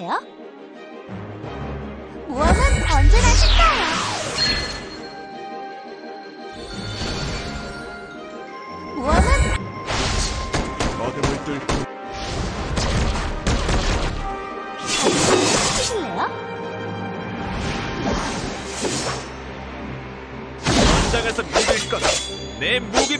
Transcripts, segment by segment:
있으실래요? 모험은 언제나 신나요. 모험은 어둠을 뚫고 해주실래요? 현장에서 믿을 것. 내 무기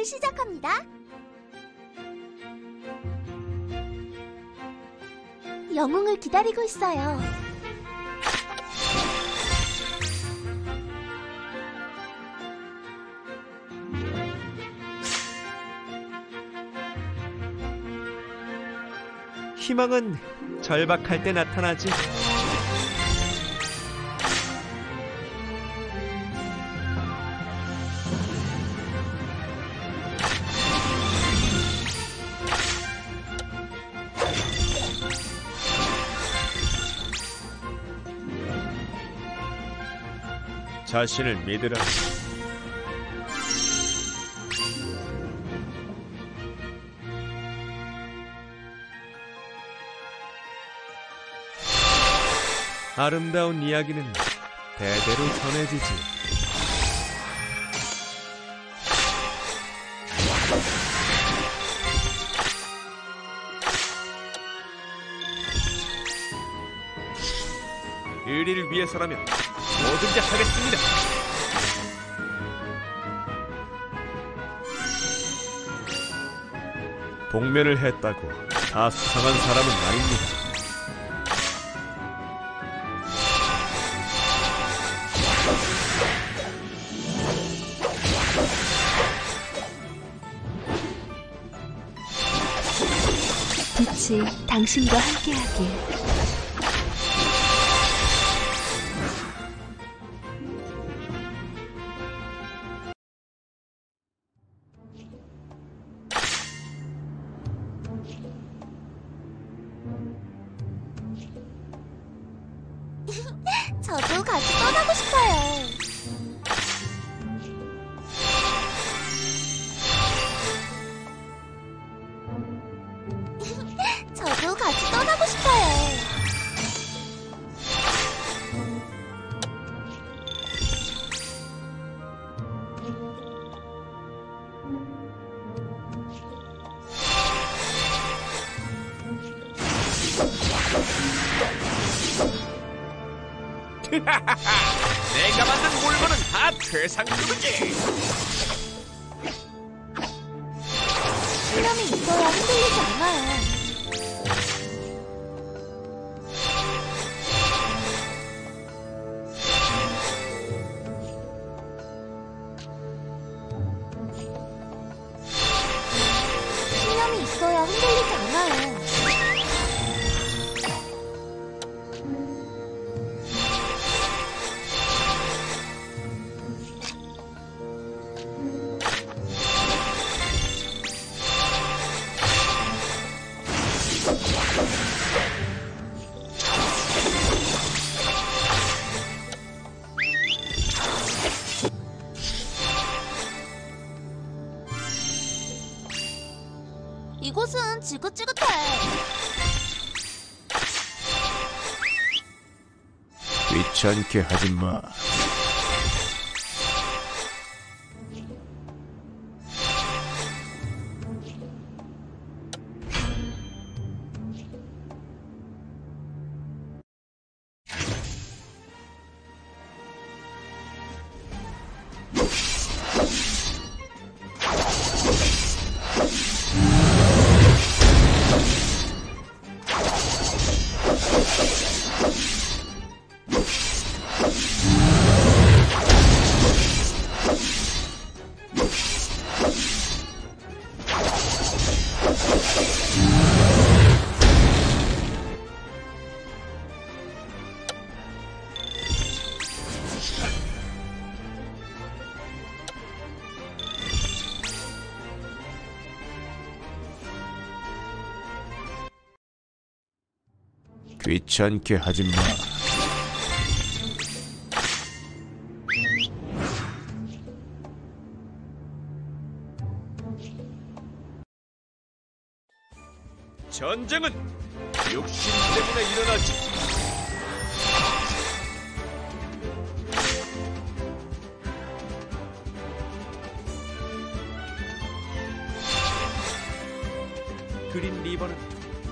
모험을 시작합니다. 영웅을 기다리고 있어요. 희망은 절박할 때 나타나지. 자신을 믿으라. 아름다운 이야기는 대대로 전해지지. 의리를 위해서라면 뭐든지 하겠습니다. 복면을 했다고 다 수상한 사람은 아닙니다. 빛이 당신과 함께하길. 저도 같이 떠나고 싶어요. 내가 만든 물건은 다 최상급이지. 지긋지긋해. 귀찮게 하지 마. 귀찮게 하지 마. 전쟁은 욕심 때문에 일어나지.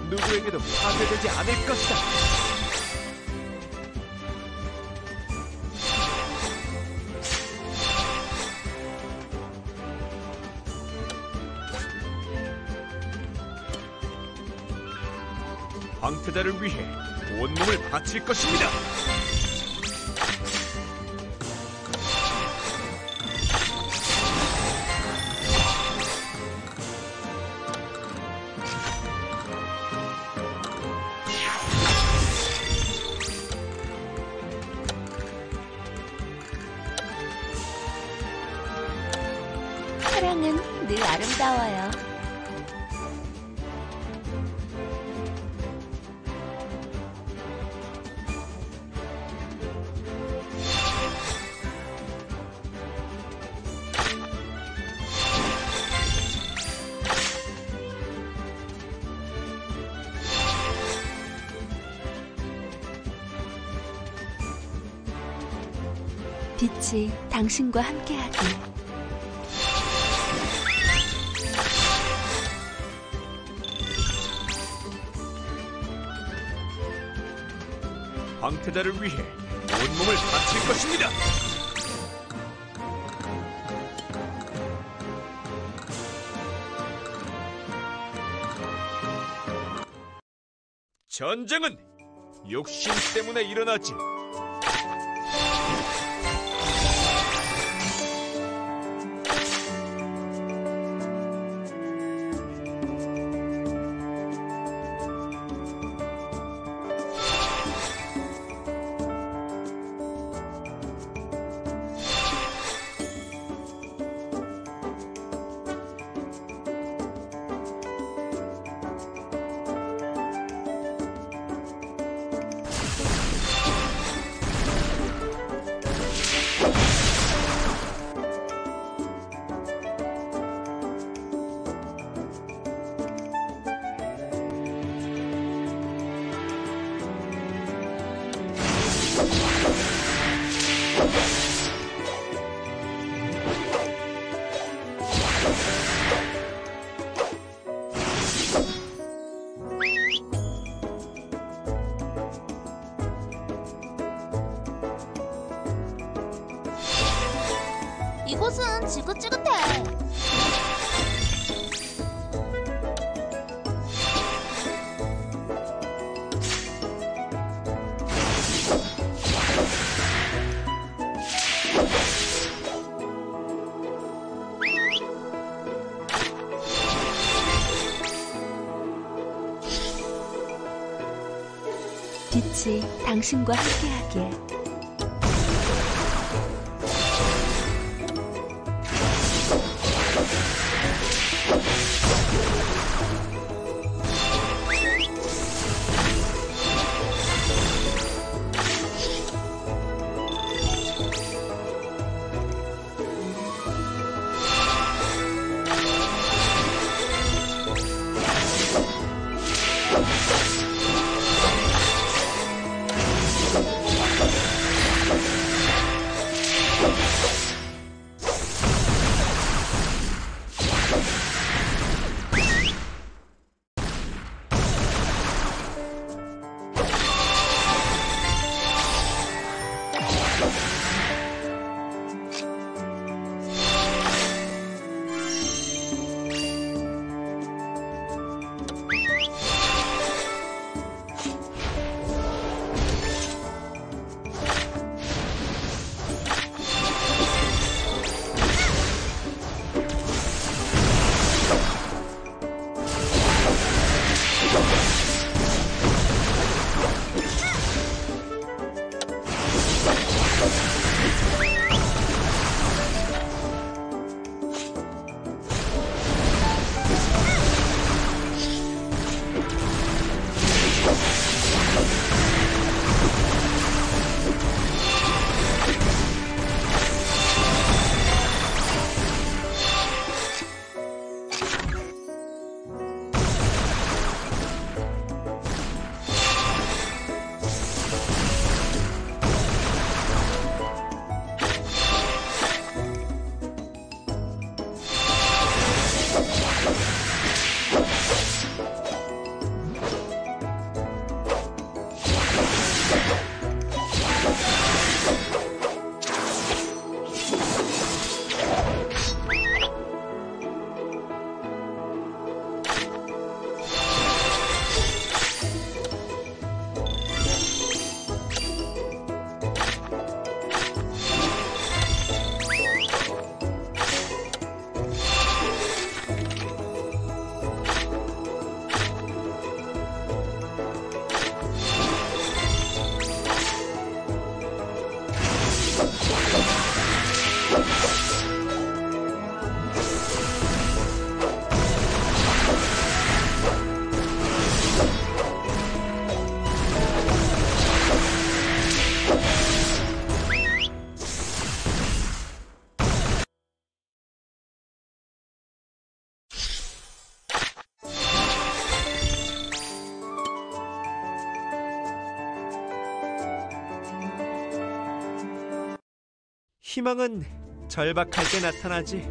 누구에게도 파괴되지 않을 것이다. 황태자를 위해 온몸을 바칠 것입니다. 늘 아름다워요. 빛이 당신과 함께하길. 황태자를 위해 온몸을 바칠 것입니다. 전쟁은 욕심 때문에 일어나지. 이곳은 지긋지긋해. 빛이 당신과 함께하길. Welcome. 희망은 절박할 때 나타나지.